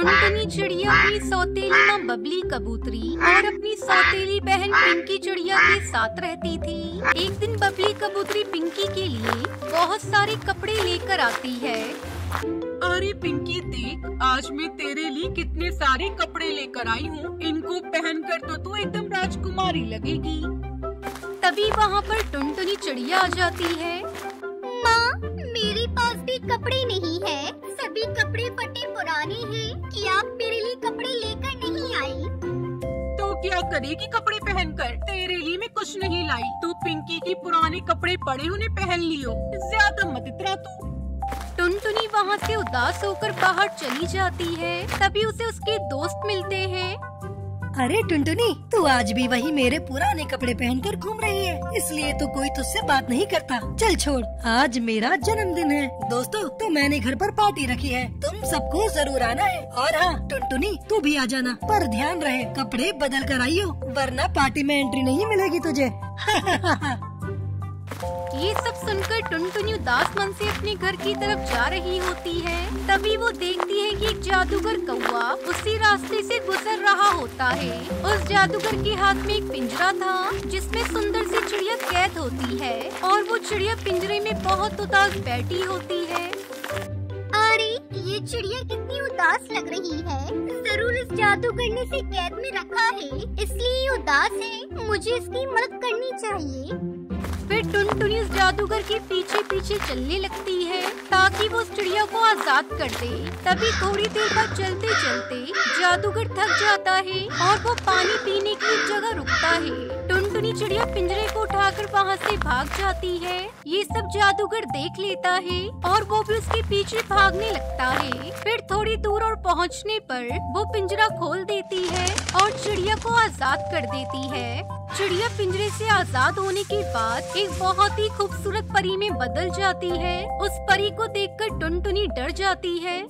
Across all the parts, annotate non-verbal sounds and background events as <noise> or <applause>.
टुनटुनी चिड़िया अपनी सौतेली माँ बबली कबूतरी और अपनी सौतेली बहन पिंकी चिड़िया के साथ रहती थी। एक दिन बबली कबूतरी पिंकी के लिए बहुत सारे कपड़े लेकर आती है। अरे पिंकी देख आज मैं तेरे लिए कितने सारे कपड़े लेकर आई हूँ। इनको पहनकर तो तू एकदम राजकुमारी लगेगी। तभी वहाँ पर टुनटुनी चिड़िया आ जाती है। माँ मेरे पास भी कपड़े नहीं है। सभी कपड़े फटे पुराने हैं कि आप मेरे लिए कपड़े लेकर नहीं आई? तो क्या करेगी कपड़े पहनकर? तेरे लिए मैं कुछ नहीं लाई। तू पिंकी की पुराने कपड़े पड़े उन्हें पहन लियो। ज़्यादा मत इतरा तू। टुनटुनी वहाँ से उदास होकर बाहर चली जाती है। तभी उसे उसके दोस्त मिलते हैं। अरे टुनटुनी, तू आज भी वही मेरे पुराने कपड़े पहनकर घूम रही है। इसलिए तो कोई तुझसे बात नहीं करता। चल छोड़, आज मेरा जन्मदिन है। दोस्तों तो मैंने घर पर पार्टी रखी है। तुम सबको ज़रूर आना है। और हाँ टुनटुनी, तू भी आ जाना। पर ध्यान रहे, कपड़े बदल कर आइयो, वरना पार्टी में एंट्री नहीं मिलेगी तुझे। <laughs> ये सब सुनकर टुनटुनी उदास मन से अपने घर की तरफ़ जा रही होती है। तभी वो देखती है कि एक जादूगर कौआ उसी रास्ते से गुजर रहा होता है। उस जादूगर के हाथ में एक पिंजरा था, जिसमें सुंदर सी चिड़िया कैद होती है और वो चिड़िया पिंजरे में बहुत उदास बैठी होती है। अरे, ये चिड़िया कितनी उदास लग रही है। ज़रूर इस जादूगर ने इसे कैद में रखा है, इसलिए उदास है। मुझे इसकी मदद करनी चाहिए। फिर टुनटुनी उस जादूगर के पीछे पीछे चलने लगती है, ताकि वो उस चिड़िया को आज़ाद कर दे। तभी थोड़ी देर बाद चलते चलते जादूगर थक जाता है और वो पानी पीने की जगह रुकता है। टुनटुनी चिड़िया पिंजरे को उठाकर वहाँ से भाग जाती है। ये सब जादूगर देख लेता है और वो भी उसके पीछे भागने लगता है। फिर थोड़ी दूर और पहुँचने पर वो पिंजरा खोल देती है और चिड़िया को आज़ाद कर देती है। चिड़िया पिंजरे से आज़ाद होने के बाद एक बहुत ही खूबसूरत परी में बदल जाती है। उस परी को देखकर टुनटुनी डर जाती है।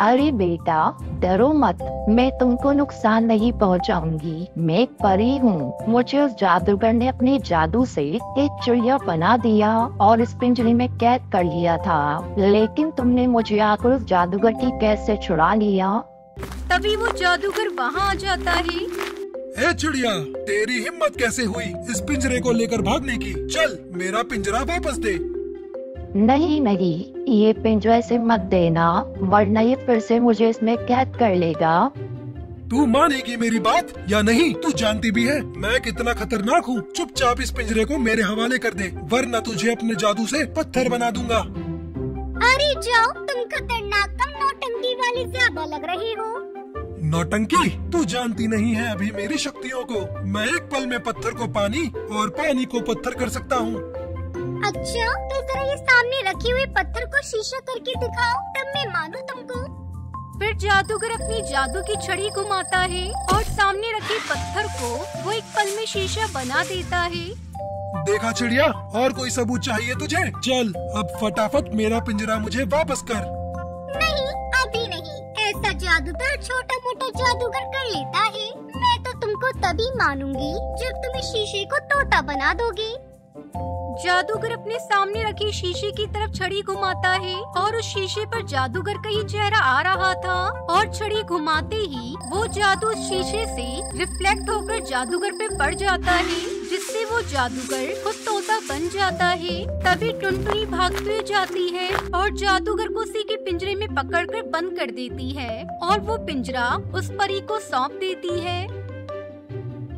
अरे बेटा डरो मत। मैं तुमको नुकसान नहीं पहुंचाऊँगी। मैं परी हूँ। मुझे उस जादूगर ने अपने जादू से एक चिड़िया बना दिया और इस पिंजरे में कैद कर लिया था। लेकिन तुमने मुझे आकर उस जादूगर की कैद से छुड़ा लिया? तभी वो जादूगर वहाँ आ जाता है। ए चिड़िया तेरी हिम्मत कैसे हुई इस पिंजरे को लेकर भागने की? चल मेरा पिंजरा वापस दे। नहीं नहीं ये पिंजरे से मत देना वरना ये फिर से मुझे इसमें कैद कर लेगा। तू मानेगी मेरी बात या नहीं तू जानती भी है। मैं कितना खतरनाक हूँ। चुपचाप इस पिंजरे को मेरे हवाले कर दे वरना तुझे अपने जादू से पत्थर बना दूँगा। अरे जाओ तुम खतरनाक कम नौटंकी वाले ज़्यादा लग रही हो। नौटंकी? तू जानती नहीं है अभी मेरी शक्तियों को। मैं एक पल में पत्थर को पानी और पानी को पत्थर कर सकता हूँ। अच्छा तो जरा ये सामने रखे हुए पत्थर को शीशा करके दिखाओ तब मैं मानू तुमको। फिर जादूगर अपनी जादू की छड़ी घुमाता है और सामने रखे पत्थर को वो एक पल में शीशा बना देता है। देखा चिड़िया और कोई सबूत चाहिए तुझे? चल अब फटाफट मेरा पिंजरा मुझे वापस कर। नहीं अभी नहीं। ऐसा जादू तो छोटा मोटा जादूगर कर लेता है। मैं तो तुमको तभी मानूँगी जब तुम शीशे को तोता बना दोगे। जादूगर अपने सामने रखे शीशे की तरफ़ छड़ी घुमाता है और उस शीशे पर जादूगर का ही चेहरा आ रहा था और छड़ी घुमाते ही वो जादू शीशे से रिफ्लेक्ट होकर जादूगर पे पड़ जाता है, जिससे वो जादूगर खुद तोता बन जाता है। तभी टुनटुनी भागती हुई जाती है और जादूगर को उसी के पिंजरे में पकड़कर बंद कर देती है और वो पिंजरा उस परी को सौंप देती है।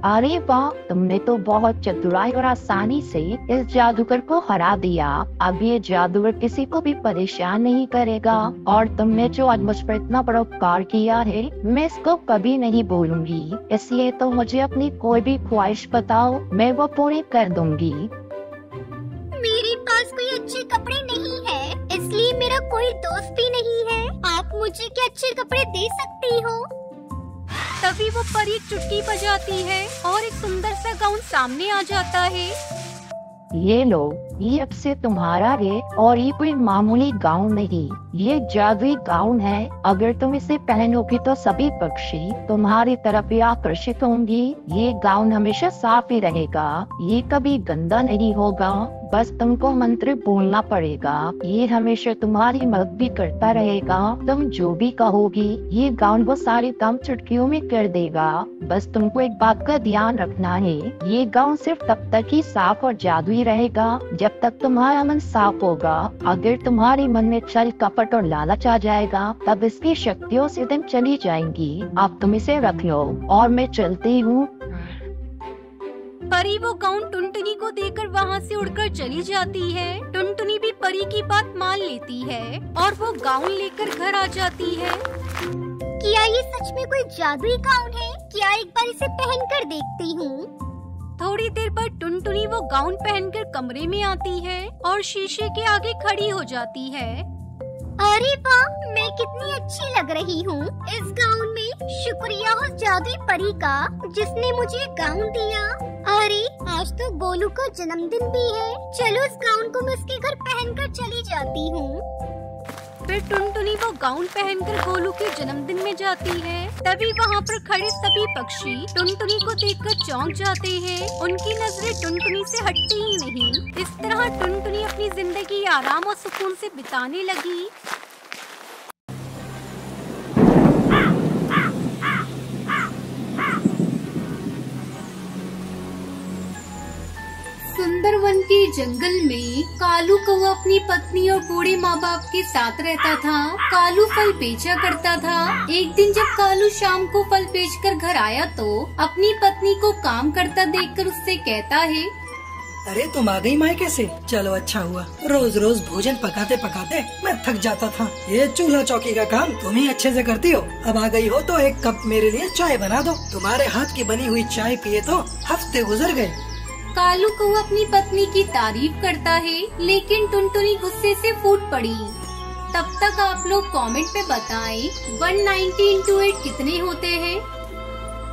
अरे वाह, तुमने तो बहुत चतुराई और आसानी से इस जादूगर को हरा दिया। अब ये जादूगर किसी को भी परेशान नहीं करेगा। और तुमने जो आज मुझ पर इतना बड़ा उपकार किया है, मैं इसको कभी नहीं भूलूँगी। इसलिए तो मुझे अपनी कोई भी ख्वाहिश बताओ, मैं वो पूरी कर दूँगी। मेरे पास कोई अच्छे कपड़े नहीं है, इसलिए मेरा कोई दोस्त भी नहीं है। आप मुझे क्या अच्छे कपड़े दे सकती हो? तभी वो परी चुटकी बजाती है और एक सुंदर सा गाउन सामने आ जाता है। ये लो। ये अब से तुम्हारा है और ये कोई मामूली गाउन नहीं। ये जादुई गाउन है। अगर तुम इसे पहनोगी तो सभी पक्षी तुम्हारी तरफ़ ही आकर्षित होंगी। ये गाउन हमेशा साफ़ ही रहेगा। ये कभी गंदा नहीं होगा। बस तुमको मंत्र बोलना पड़ेगा। ये हमेशा तुम्हारी मदद भी करता रहेगा। तुम जो भी कहोगी, ये गाउन वो सारे काम चुटकियों में कर देगा। बस तुमको एक बात का ध्यान रखना है। ये गाउन सिर्फ़ तब तक ही साफ़ और जादुई रहेगा जब तक तुम्हारा मन साफ़ होगा अगर तुम्हारे मन में छल कपट और लालच आ जाएगा तब इसकी शक्तियों से दिन चली जाएँगी। अब तुम इसे रख लो और मैं चलती हूँ। परी वो गाउन टुनटुनी को देकर वहाँ से उड़कर चली जाती है। टुनटुनी भी परी की बात मान लेती है और वो गाउन लेकर घर आ जाती है। क्या ये सच में कोई जादुई गाउन है? क्या एक बार इसे पहन कर देखती हूँ? थोड़ी देर बाद टुनटुनी वो गाउन पहनकर कमरे में आती है और शीशे के आगे खड़ी हो जाती है। अरे वाह, मैं कितनी अच्छी लग रही हूँ। इस गाउन में शुक्रिया उस जादुई परी का, जिसने मुझे गाउन दिया। अरे, आज तो गोलू का जन्मदिन भी है। चलो इस गाउन को मैं उसके घर पहनकर चली जाती हूँ। फिर टुनटुनी वो गाउन पहनकर गोलू के जन्मदिन में जाती है। तभी वहाँ पर खड़े सभी पक्षी टुनटुनी को देखकर चौंक जाते हैं। उनकी नज़रें टुनटुनी से हटती ही नहीं। इस तरह टुनटुनी अपनी ज़िंदगी आराम और सुकून से बिताने लगी। जंगल में कालू कौआ अपनी पत्नी और बूढ़े माँ बाप के साथ रहता था। कालू फल बेचा करता था। एक दिन जब कालू शाम को फल बेचकर घर आया तो अपनी पत्नी को काम करता देखकर उससे कहता है, अरे, तुम आ गई मायके से चलो अच्छा हुआ। रोज रोज भोजन पकाते पकाते मैं थक जाता था। ये चूल्हा चौकी का काम तुम ही अच्छे से करती हो। अब आ गई हो तो एक कप मेरे लिए चाय बना दो। तुम्हारे हाथ की बनी हुई चाय पिए तो हफ़्ते गुजर गए। कालू कौआ अपनी पत्नी की तारीफ़ करता है, लेकिन टुनटुनी गुस्से से फूट पड़ी। तब तक आप लोग कमेंट में बताएँ 190 नाइन्टी इंटू एट कितने होते हैं?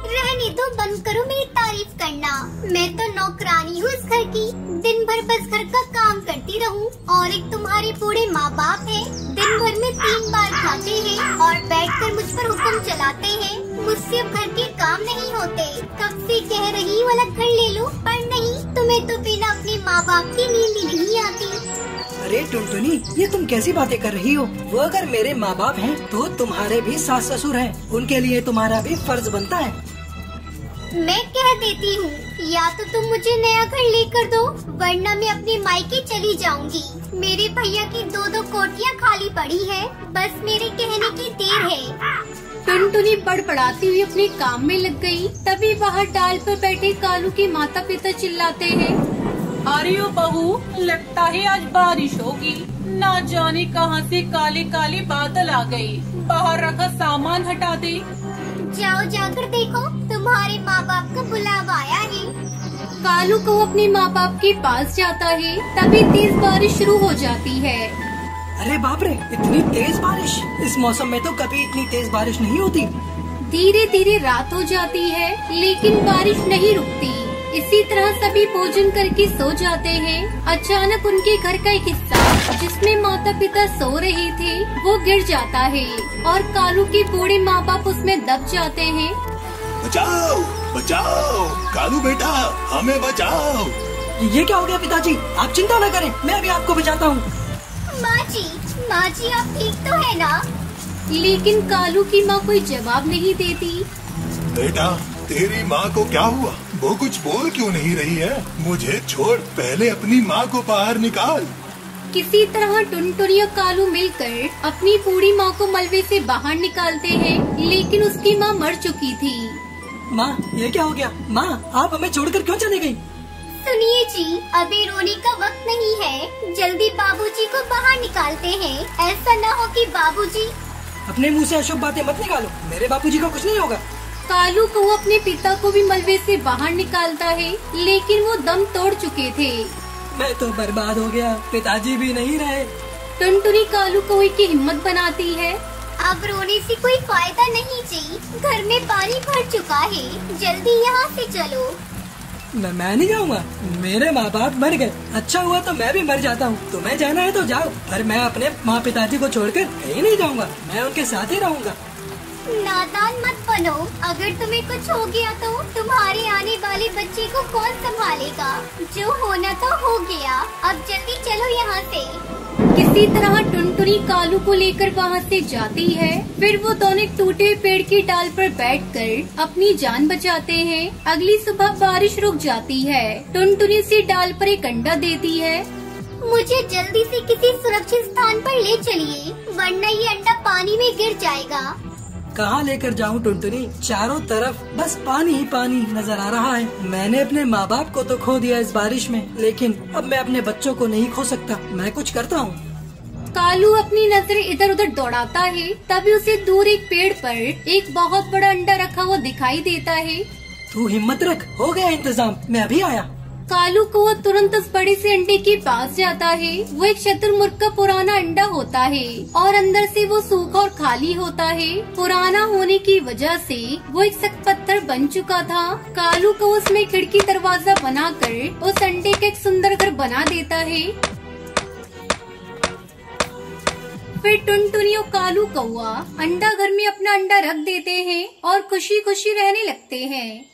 रहने दो, बंद करो मेरी तारीफ़ करना। मैं तो नौकरानी हूँ इस घर की। दिन भर बस घर का काम करती रहूँ, और एक तुम्हारे बूढ़े माँ बाप है। दिन भर में तीन बार खाते हैं, और बैठकर मुझ पर हुक्म चलाते हैं। मुझसे घर के काम नहीं होते। कब से कह रही वाला घर ले लो पर तुम्हें तो बिना अपने माँ बाप की नींद नहीं आती अरे टुनटुनी ये तुम कैसी बातें कर रही हो? वो अगर मेरे माँ बाप हैं तो तुम्हारे भी सास ससुर हैं। उनके लिए तुम्हारा भी फ़र्ज़ बनता है। मैं कह देती हूँ या तो तुम मुझे नया घर लेकर दो वरना मैं अपने मायके चली जाऊँगी। मेरे भैया की दो दो कोठियाँ खाली पड़ी है बस मेरे कहने की देर है। टुनटुनी बड़बड़ाती हुई अपने काम में लग गई। तभी बाहर डाल पर बैठे कालू के माता पिता चिल्लाते हैं। अरे ओ बहू लगता है आज बारिश होगी। ना जाने कहाँ से काले काले बादल आ गए। बाहर रखा सामान हटा दे। जाओ जाकर देखो तुम्हारे माँ बाप का बुलावा आया है। कालू को अपने माँ बाप के पास जाता है तभी तेज बारिश शुरू हो जाती है। अरे बाप रे इतनी तेज बारिश। इस मौसम में तो कभी इतनी तेज बारिश नहीं होती। धीरे धीरे रात हो जाती है लेकिन बारिश नहीं रुकती। इसी तरह सभी भोजन करके सो जाते हैं। अचानक उनके घर का एक हिस्सा जिसमें माता पिता सो रहे थे वो गिर जाता है और कालू के बूढ़े माँ बाप उसमें दब जाते हैं। बचाओ बचाओ कालू बेटा हमें बचाओ। ये क्या हो गया पिताजी? आप चिंता न करें मैं अभी आपको बचाता हूँ। माँ जी माँ जी आप ठीक तो है ना? लेकिन कालू की माँ कोई जवाब नहीं देती। बेटा तेरी माँ को क्या हुआ? वो कुछ बोल क्यों नहीं रही है? मुझे छोड़ पहले अपनी माँ को बाहर निकाल। किसी तरह टुनटुनी और कालू मिलकर अपनी पूरी माँ को मलबे से बाहर निकालते हैं लेकिन उसकी माँ मर चुकी थी। माँ ये क्या हो गया? माँ आप हमें छोड़कर क्यों चली गई? सुनिए जी अभी रोने का वक्त नहीं है। जल्दी बाबूजी को बाहर निकालते हैं। ऐसा न हो कि बाबूजी अपने मुँह से अशुभ बातें मत निकालो। मेरे बापूजी को कुछ नहीं होगा। कालू को अपने पिता को भी मलबे से बाहर निकालता है लेकिन वो दम तोड़ चुके थे। मैं तो बर्बाद हो गया। पिताजी भी नहीं रहे। टुनटुनी कालू कौए की हिम्मत बनाती है। अब रोने से कोई फ़ायदा नहीं जी। घर में पानी भर चुका है। जल्दी यहाँ से चलो। मैं मैं नहीं जाऊँगा। मेरे माँ बाप मर गए। अच्छा हुआ तो मैं भी मर जाता हूँ। तुम्हें जाना है तो जाओ। पर मैं अपने माँ पिताजी को छोड़कर कहीं नहीं जाऊँगा। मैं उनके साथ ही रहूँगा। नादान मत बनो। अगर तुम्हें कुछ हो गया तो तुम्हारे आने वाले बच्चे को कौन संभालेगा? जो होना तो हो गया। अब जल्दी चलो यहाँ से। किसी तरह टुनटुनी कालू को लेकर वहाँ से जाती है। फिर वो दोनों एक टूटे पेड़ की डाल पर बैठकर अपनी जान बचाते हैं। अगली सुबह बारिश रुक जाती है। टुनटुनी सी डाल पर एक अंडा देती है। मुझे जल्दी से किसी सुरक्षित स्थान पर ले चलिए वरना ये अंडा पानी में गिर जाएगा। कहाँ लेकर जाऊँ टुनटुनी? चारों तरफ़ बस पानी ही पानी नज़र आ रहा है। मैंने अपने माँ बाप को तो खो दिया इस बारिश में लेकिन अब मैं अपने बच्चों को नहीं खो सकता। मैं कुछ करता हूँ। कालू अपनी नज़रें इधर उधर दौड़ाता है तभी उसे दूर एक पेड़ पर एक बहुत बड़ा अंडा रखा हुआ दिखाई देता है। तू हिम्मत रख हो गया इंतज़ाम मैं अभी आया। कालू को वो तुरंत उस बड़े से अंडे के पास जाता है वो एक शत्रुमुर्ग का पुराना अंडा होता है और अंदर से वो सूखा और खाली होता है। पुराना होने की वजह से वो एक सख्त पत्थर बन चुका था। कालू को उसमें खिड़की दरवाज़ा बनाकर उस अंडे का एक सुंदर घर बना देता है। फिर टुनटुनी और कालू कौआ अंडा घर में अपना अंडा रख देते हैं और खुशी खुशी रहने लगते हैं।